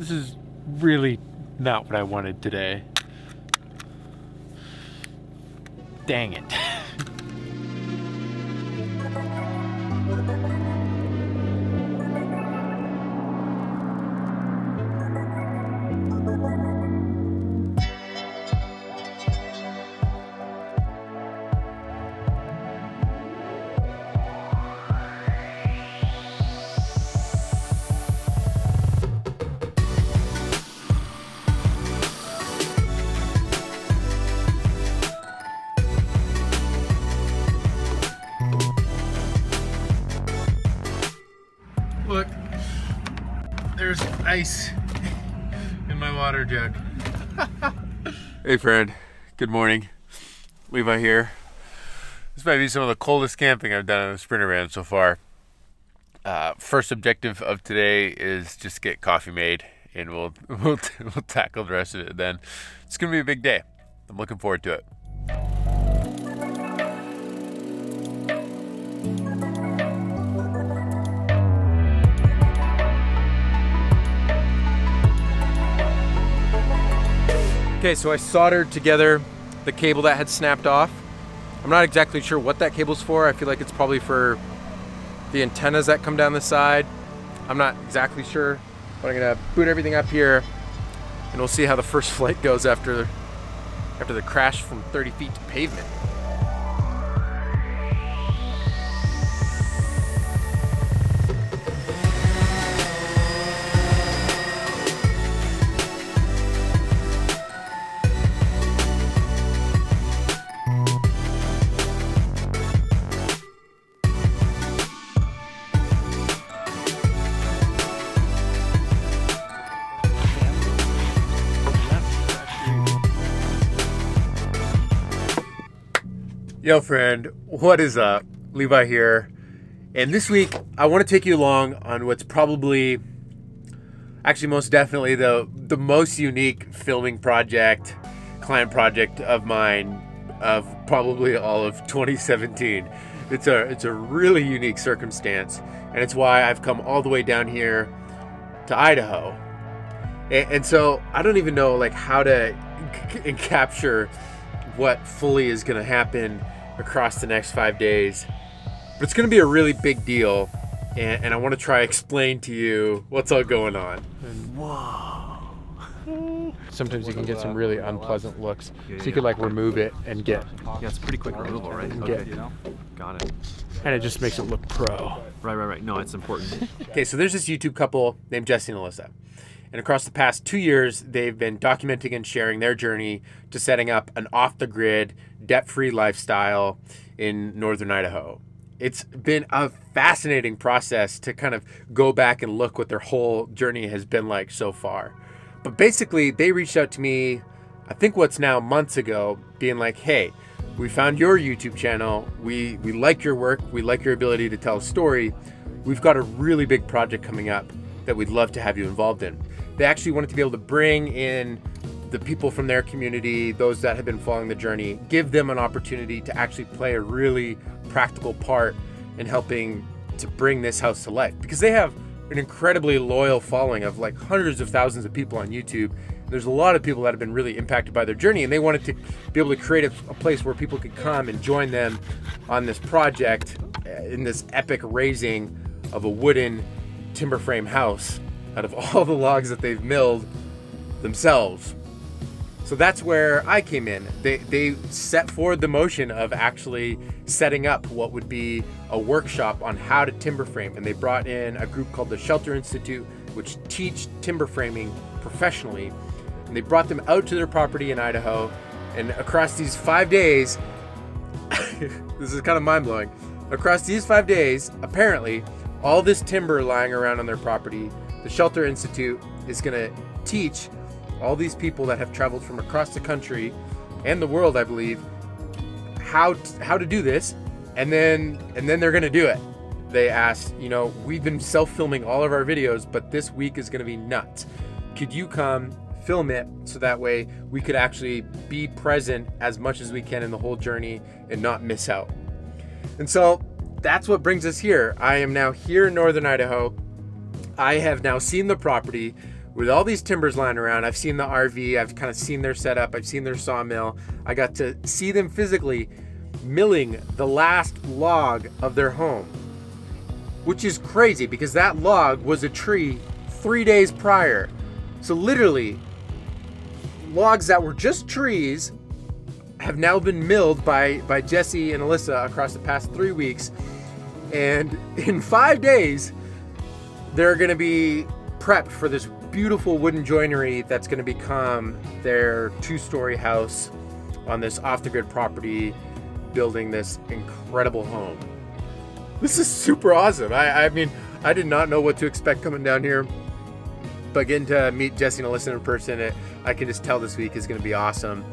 this is really not what I wanted today. Dang it. ice in my water jug. hey friend, good morning. Levi here. This might be some of the coldest camping I've done on a Sprinter van so far. Uh, first objective of today is just get coffee made, and we'll we'll we'll tackle the rest of it then. It's gonna be a big day. I'm looking forward to it. Okay, so I soldered together the cable that had snapped off. I'm not exactly sure what that cable's for. I feel like it's probably for the antennas that come down the side. I'm not exactly sure, but I'm gonna boot everything up here and we'll see how the first flight goes after, after the crash from 30 feet to pavement. Yo, friend, what is up? Levi here. And this week, I want to take you along on what's probably, actually, most definitely the the most unique filming project, client project of mine, of probably all of 2017. It's a it's a really unique circumstance, and it's why I've come all the way down here to Idaho. And, and so I don't even know like how to capture what fully is going to happen across the next five days. But it's going to be a really big deal, and, and I want to try explain to you what's all going on. Sometimes you can get some really unpleasant looks. So you could like remove it and get, Yeah, it's pretty quick removal, right? get- Okay. Got it. and it just makes it look pro. Right, right, right. No, it's important. Okay, so there's this YouTube couple named Jesse and Alyssa. And across the past two years, they've been documenting and sharing their journey to setting up an off the grid, debt free lifestyle in northern Idaho. It's been a fascinating process to kind of go back and look what their whole journey has been like so far. But basically, they reached out to me, I think what's now months ago, being like, hey, we found your YouTube channel. We, we like your work. We like your ability to tell a story. We've got a really big project coming up that we'd love to have you involved in. They actually wanted to be able to bring in the people from their community, those that have been following the journey, give them an opportunity to actually play a really practical part in helping to bring this house to life because they have an incredibly loyal following of like hundreds of thousands of people on YouTube. There's a lot of people that have been really impacted by their journey, and they wanted to be able to create a, a place where people could come and join them on this project uh, in this epic raising of a wooden timber frame house out of all the logs that they've milled themselves. So that's where I came in. They, they set forward the motion of actually setting up what would be a workshop on how to timber frame. And they brought in a group called the Shelter Institute, which teach timber framing professionally. And they brought them out to their property in Idaho. And across these five days, this is kind of mind blowing. Across these five days, apparently, all this timber lying around on their property, the Shelter Institute is going to teach all these people that have traveled from across the country and the world, I believe, how t- how to do this, and then and then they're going to do it. They asked, you know, we've been self-filming all of our videos, but this week is going to be nuts. Could you come film it so that way we could actually be present as much as we can in the whole journey and not miss out? And so that's what brings us here. I am now here in northern Idaho. I have now seen the property. with all these timbers lying around. I've seen the RV, I've kind of seen their setup, I've seen their sawmill. I got to see them physically milling the last log of their home, which is crazy because that log was a tree three days prior. So, literally, logs that were just trees have now been milled by, by Jesse and Alyssa across the past three weeks. And in five days, they're going to be prepped for this beautiful wooden joinery that's going to become their two story house on this off the grid property, building this incredible home. This is super awesome. I, I mean, I did not know what to expect coming down here, but getting to meet Jesse and Alyssa in person, it, I can just tell this week is going to be awesome.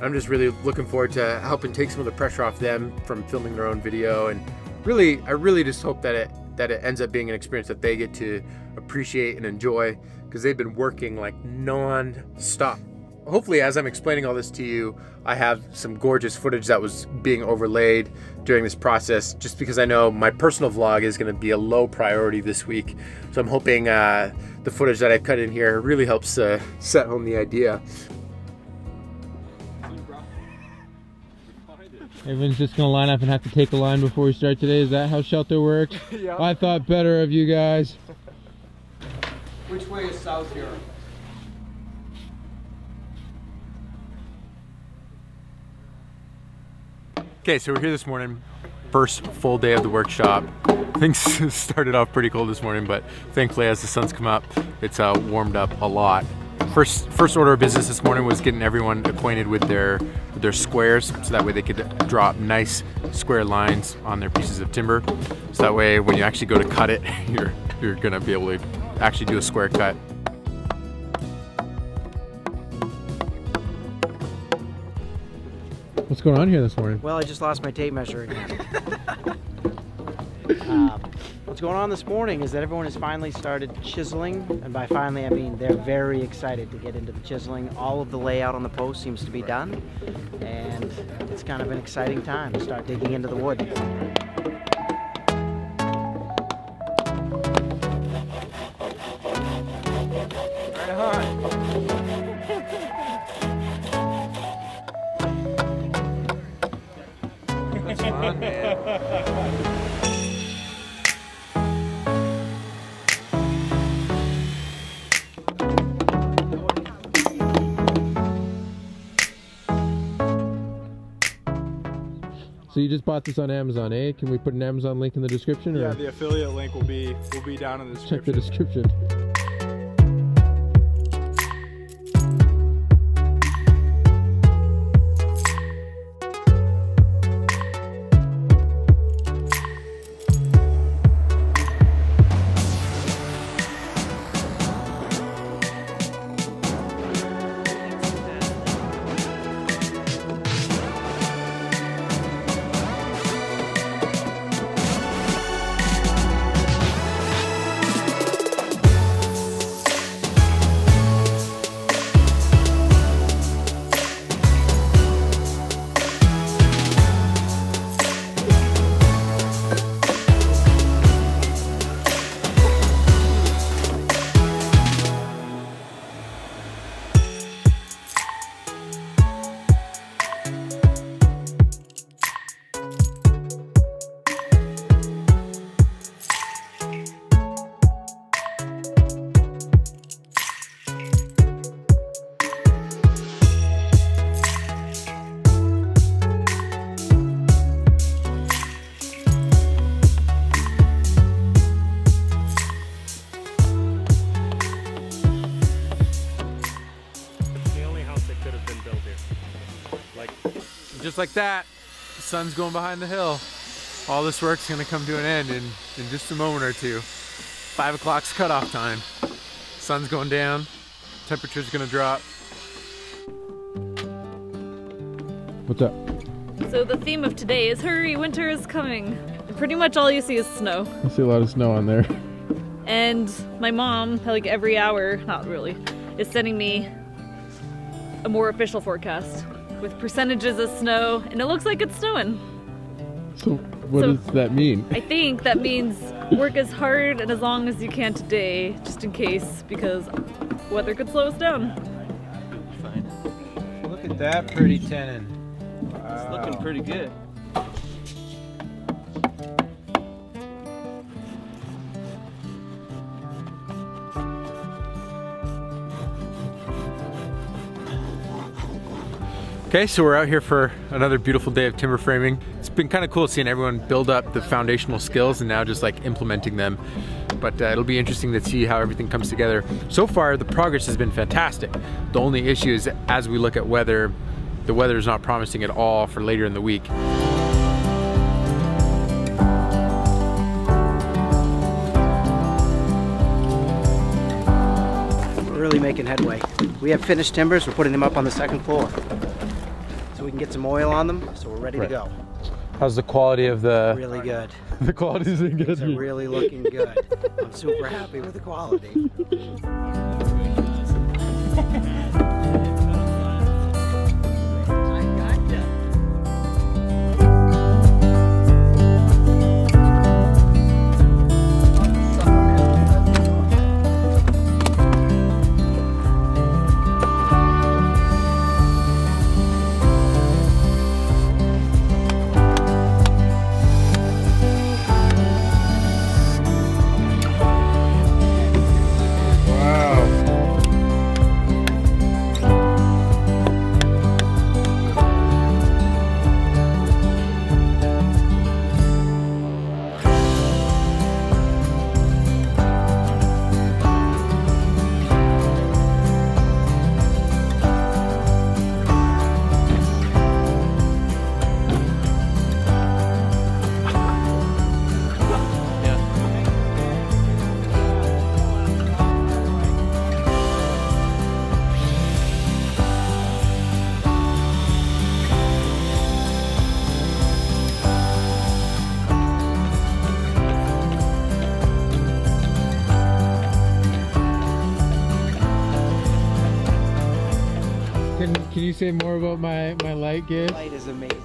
I'm just really looking forward to helping take some of the pressure off them from filming their own video, and really, I really just hope that it that it ends up being an experience that they get to appreciate and enjoy because they've been working like non-stop. Hopefully, as I'm explaining all this to you, I have some gorgeous footage that was being overlaid during this process just because I know my personal vlog is going to be a low priority this week. So I'm hoping uh, the footage that I've cut in here really helps uh, set home the idea. Everyone's just gonna line up and have to take a line before we start today. Is that how shelter works? Yeah. I thought better of you guys. Which way is south here? Okay, so we're here this morning. First full day of the workshop. Things started off pretty cold this morning, but thankfully as the sun's come up, it's uh, warmed up a lot. First, first order of business this morning was getting everyone acquainted with their with their squares, so that way they could drop nice square lines on their pieces of timber. So that way, when you actually go to cut it, you're you're gonna be able to actually do a square cut. What's going on here this morning? Well, I just lost my tape measure again. um, what's going on this morning is that everyone has finally started chiseling, and by finally I mean they're very excited to get into the chiseling. All of the layout on the post seems to be done, and it's kind of an exciting time to start digging into the wood. So you just bought this on Amazon, eh? Can we put an Amazon link in the description? Or Yeah, the affiliate link will be will be down in the description. check the description. description. Just like that, the sun's going behind the hill. All this work's gonna come to an end in, in just a moment or two. Five o'clock's cutoff time. Sun's going down, temperature's gonna drop. What's up? So the theme of today is hurry, winter is coming. Pretty much all you see is snow. I see a lot of snow on there. And my mom, like every hour, not really, is sending me a more official forecast with percentages of snow, and it looks like it's snowing. So what So- does that mean? I think that means work as hard and as long as you can today, just in case, because weather could slow us down. Look at that pretty tenon. It's looking pretty good. Okay, so we're out here for another beautiful day of timber framing. It's been kind of cool seeing everyone build up the foundational skills and now just like implementing them. But uh, it'll be interesting to see how everything comes together. So far, the progress has been fantastic. The only issue is as we look at weather, the weather is not promising at all for later in the week. We're really making headway. We have finished timbers. We're putting them up on the second floor. So we can get some oil on them, so we're ready Right. to go. How's the quality of the Really good. the quality is good? These are really looking good. I'm super happy with the quality. you say more about my my light gift? Light is amazing.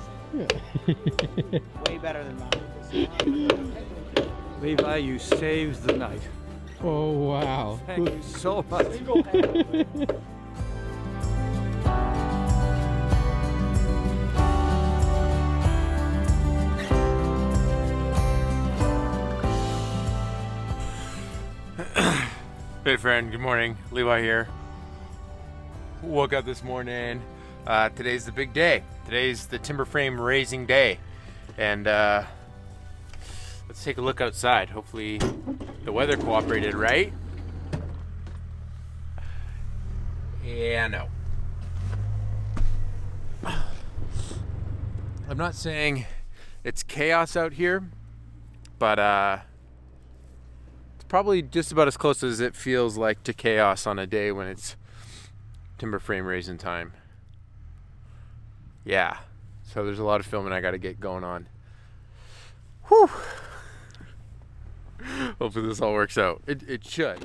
Way better than mine. Levi, you saved the night. oh wow. Thank you so much. Hey friend, good morning. Levi here. Woke up this morning. Uh, today's the big day. Today's the timber frame raising day. And uh, let's take a look outside. Hopefully the weather cooperated, right? Yeah, no. I'm not saying it's chaos out here, but uh, it's probably just about as close as it feels like to chaos on a day when it's timber frame raising time. Yeah. So there's a lot of filming I got to get going on. Whew. Hopefully this all works out. It, it should.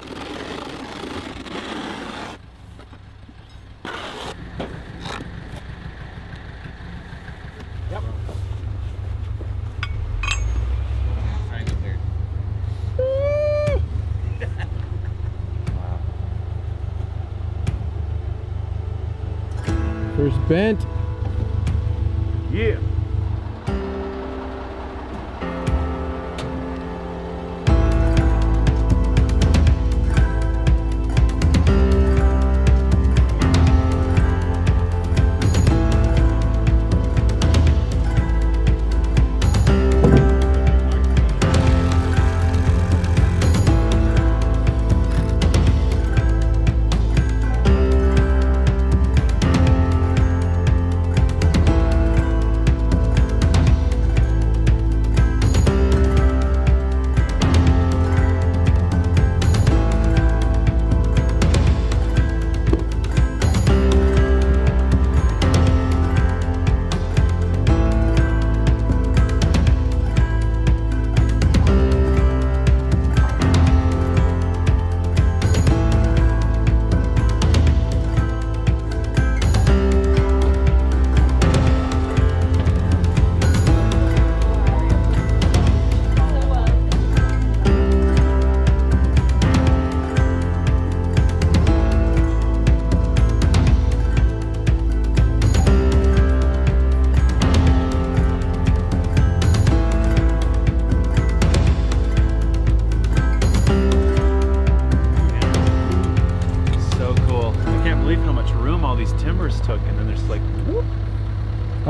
Bent. Yeah.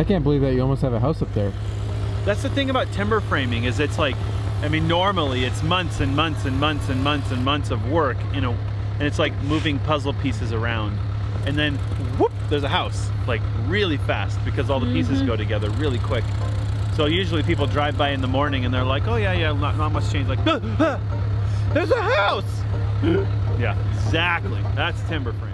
Can't believe that you almost have a house up there. That's the thing about timber framing is it's like, I mean, normally it's months and months and months and months and months of work, you know, and it's like moving puzzle pieces around, and then whoop, there's a house, like really fast because all the pieces go together really quick. So usually people drive by in the morning and they're like, oh yeah, yeah, not, not much change. Like, "Ah, ah, there's a house. yeah, exactly. That's timber framing.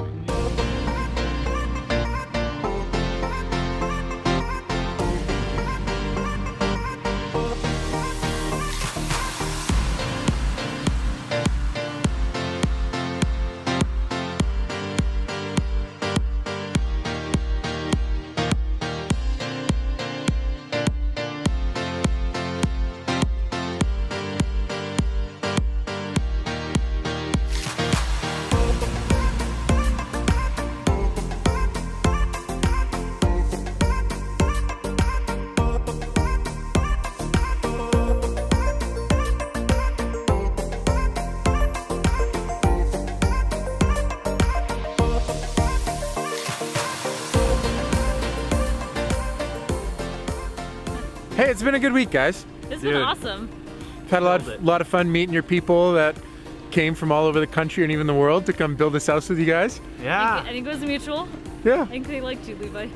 It's been a good week, guys. This Dude. was awesome. Had a lot, Nailed lot of fun meeting your people that came from all over the country and even the world to come build this house with you guys. I Yeah. think, I think it was mutual. Yeah. I think they liked you, Levi.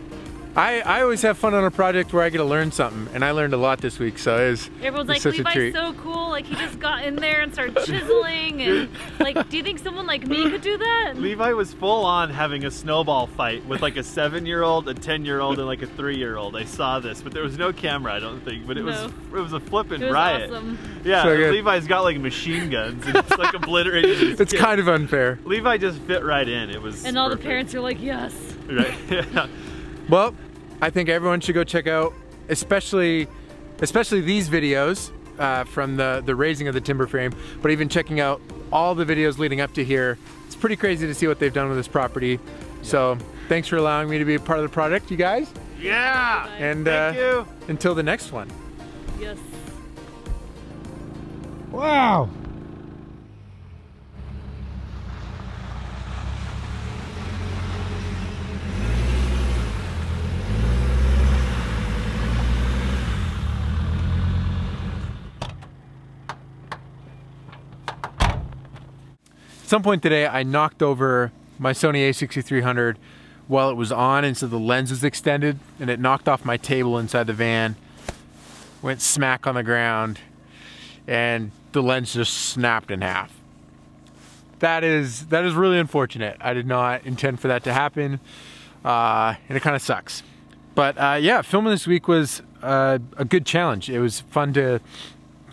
I, I always have fun on a project where I get to learn something, and I learned a lot this week, so it was, Everyone's it's like, such a Levi's treat. so cool. Like, he just got in there and started chiseling. And, like, do you think someone like me could do that? Levi was full on having a snowball fight with like a seven year old, a 10 year old, and like a three year old. I saw this, but there was no camera, I don't think. But it was it was a flippin' It was riot. awesome. Yeah, So. Levi's got like machine guns and it's like obliterated. it's kid. kind of unfair. Levi just fit right in. It was And all the parents are like, yes. Right. yeah. Well, I think everyone should go check out, especially, especially these videos uh, from the the raising of the timber frame, but even checking out all the videos leading up to here. It's pretty crazy to see what they've done with this property. So thanks for allowing me to be a part of the project, you guys. Yeah. And Thank uh, you. until the next one. Yes. Wow. Some point today, I knocked over my Sony a6300 while it was on, and so the lens was extended, and it knocked off my table inside the van, went smack on the ground, and the lens just snapped in half. That is that is really unfortunate. I did not intend for that to happen, uh, and it kind of sucks. But uh, yeah, filming this week was uh, a good challenge. It was fun to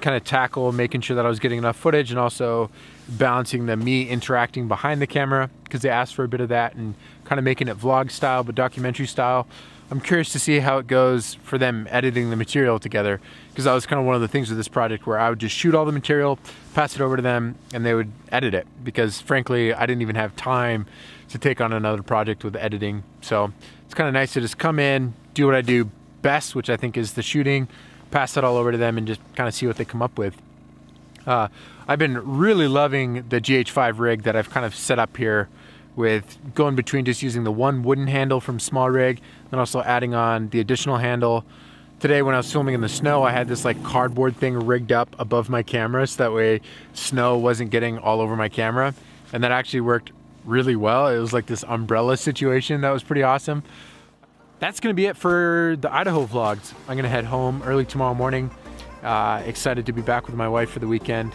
kind of tackle making sure that I was getting enough footage and also balancing the me interacting behind the camera because they asked for a bit of that and kind of making it vlog style but documentary style. I'm curious to see how it goes for them editing the material together because that was kind of one of the things with this project where I would just shoot all the material, pass it over to them, and they would edit it because frankly I didn't even have time to take on another project with editing. So it's kind of nice to just come in, do what I do best, which I think is the shooting, pass it all over to them and just kind of see what they come up with. Uh, I've been really loving the GH5 rig that I've kind of set up here with going between just using the one wooden handle from Small Rig, and also adding on the additional handle. Today when I was filming in the snow, I had this like cardboard thing rigged up above my camera so that way snow wasn't getting all over my camera. And that actually worked really well. It was like this umbrella situation that was pretty awesome. That's gonna be it for the Idaho vlogs. I'm gonna head home early tomorrow morning. Uh, excited to be back with my wife for the weekend.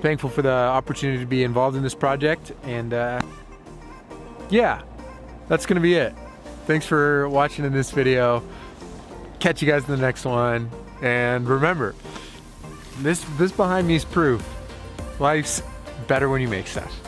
Thankful for the opportunity to be involved in this project. And uh, yeah, that's gonna be it. Thanks for watching in this video. Catch you guys in the next one. And remember, this this behind me is proof. Life's better when you make stuff.